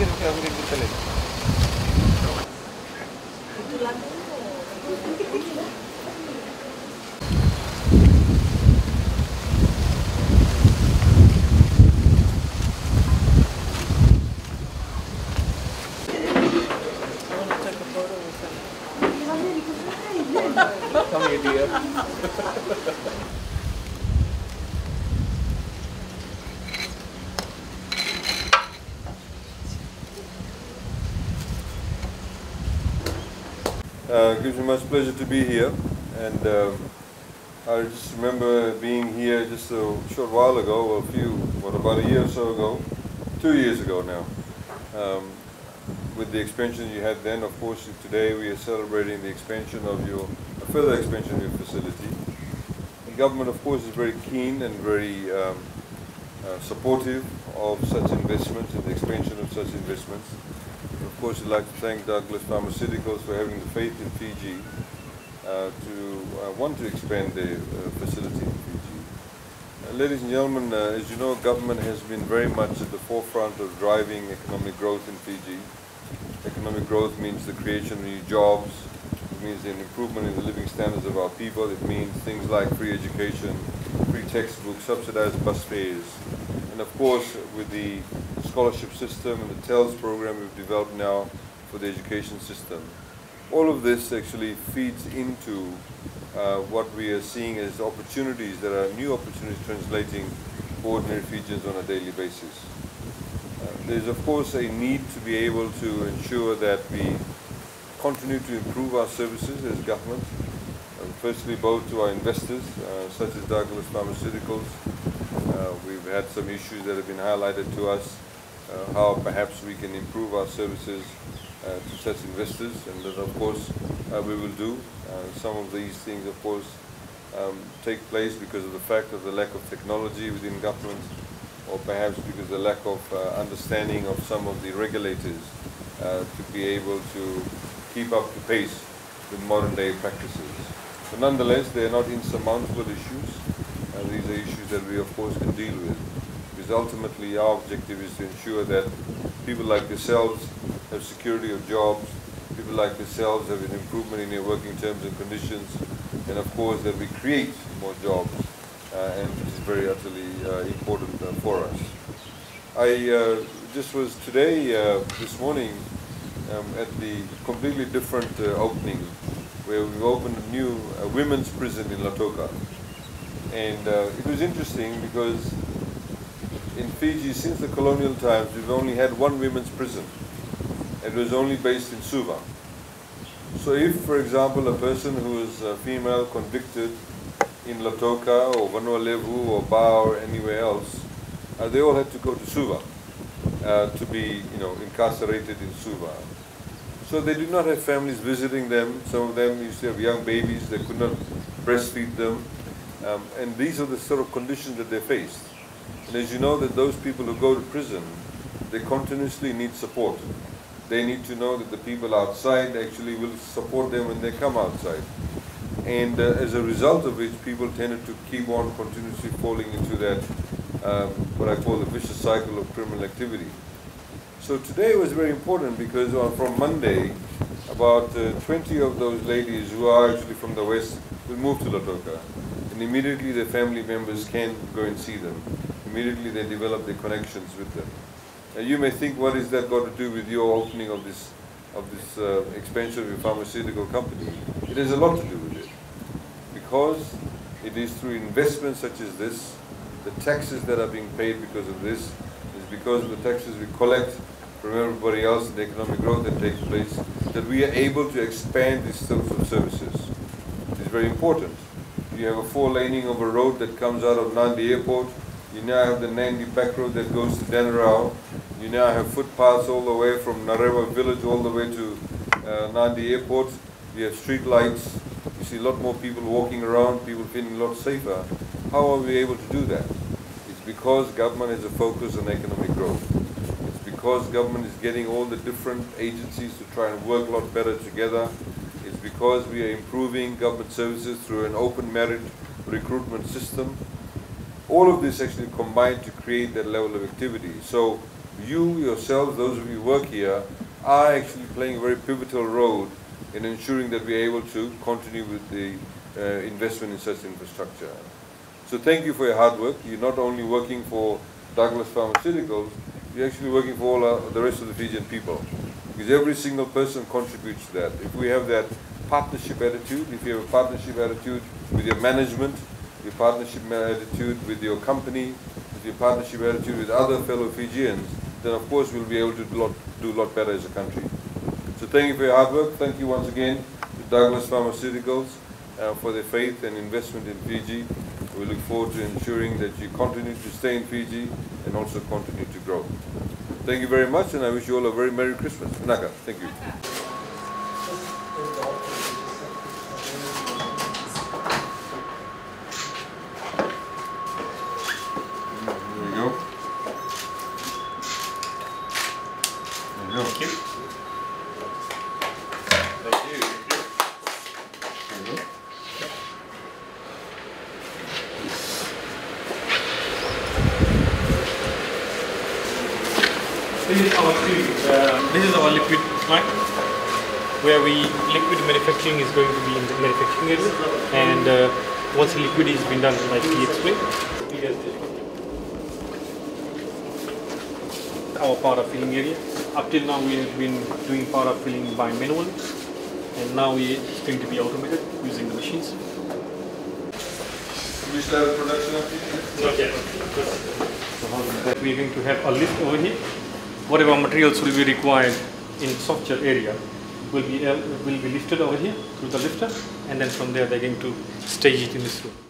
que no queda bien el teléfono. Come here, dear. Uh, it gives me much pleasure to be here, and um I just remember being here just a short while ago, a few, what about a year or so ago, two years ago now. Um, with the expansion you had then, of course, today we are celebrating the expansion of your, a further expansion of your facility. The government, of course, is very keen and very um, uh, supportive of such investments and the expansion of such investments. Of course, I'd like to thank Douglas Pharmaceuticals for having the faith in Fiji uh, to uh, want to expand the uh, facility in Fiji. Uh, ladies and gentlemen, uh, as you know, government has been very much at the forefront of driving economic growth in Fiji. Economic growth means the creation of new jobs, it means an improvement in the living standards of our people, it means things like free education, free textbooks, subsidized bus fares, and of course with the scholarship system and the TELS program we've developed now for the education system. All of this actually feeds into uh, what we are seeing as opportunities that are new opportunities translating ordinary Fijians on a daily basis. Uh, There's of course a need to be able to ensure that we continue to improve our services as government. Uh, Firstly, both to our investors, uh, such as Douglas Pharmaceuticals. Uh, We've had some issues that have been highlighted to us, uh, how perhaps we can improve our services uh, to such investors, and that of course uh, we will do. Uh, Some of these things, of course, um, take place because of the fact of the lack of technology within government, or perhaps because the lack of uh, understanding of some of the regulators uh, to be able to keep up to pace with modern day practices. But nonetheless, they are not insurmountable issues. These are issues that we, of course, can deal with. Because ultimately, our objective is to ensure that people like yourselves have security of jobs, people like yourselves have an improvement in their working terms and conditions, and of course, that we create more jobs, uh, and which is very utterly uh, important uh, for us. I uh, just was today, uh, this morning, um, at the completely different uh, opening where we opened a new uh, women's prison in Lautoka. And uh, it was interesting because in Fiji, since the colonial times, we've only had one women's prison. It was only based in Suva. So if, for example, a person who is a female convicted in Lautoka or Vanua Levu or Ba or anywhere else, uh, they all had to go to Suva uh, to be, you know, incarcerated in Suva. So they did not have families visiting them. Some of them used to have young babies. They could not breastfeed them. Um, and these are the sort of conditions that they faced. And as you know, that those people who go to prison, they continuously need support. They need to know that the people outside actually will support them when they come outside. And uh, as a result of which, people tended to keep on continuously falling into that, um, what I call the vicious cycle of criminal activity. So today was very important because on, from Monday, about uh, 20 of those ladies who are actually from the West will move to Lautoka. And immediately their family members can go and see them. Immediately they develop their connections with them. Now you may think, what is that got to do with your opening of this, of this uh, expansion of your pharmaceutical company? It has a lot to do with it. Because it is through investments such as this, the taxes that are being paid because of this, is because of the taxes we collect from everybody else and the economic growth that takes place, that we are able to expand these sorts of services. It is very important. You have a four laning of a road that comes out of Nadi Airport. You now have the Nadi back road that goes to Denarau. You now have footpaths all the way from Narewa village all the way to uh, Nadi Airport. We have street lights. You see a lot more people walking around, people feeling a lot safer. How are we able to do that? It's because government has a focus on economic growth. It's because government is getting all the different agencies to try and work a lot better together. It's because we are improving government services through an open merit recruitment system. All of this actually combined to create that level of activity. So you yourselves, those of you who work here, are actually playing a very pivotal role in ensuring that we're able to continue with the uh, investment in such infrastructure. So thank you for your hard work. You're not only working for Douglas Pharmaceuticals, you're actually working for all uh, the rest of the Fijian people. Because every single person contributes to that. If we have that partnership attitude, if you have a partnership attitude with your management, your partnership attitude with your company, with your partnership attitude with other fellow Fijians, then of course we'll be able to do a lot, do a lot better as a country. So thank you for your hard work. Thank you once again to Douglas Pharmaceuticals uh, for their faith and investment in Fiji. We look forward to ensuring that you continue to stay in Fiji and also continue to grow. Thank you very much and I wish you all a very Merry Christmas. Naka, thank you. There you go. There you. Thank you. Thank you. You. This is our. Uh, this is our liquid plant where we liquid manufacturing is going to be in the manufacturing area and uh, once the liquid is been done like we explained our powder filling area up till now we have been doing powder filling by manual and now we, it's going to be automated using the machines We start production of it? Not yet. We are going to have a lift over here. Whatever materials will be required in soft gel area will be uh, will be lifted over here through the lifter, and then from there they're going to stage it in this room.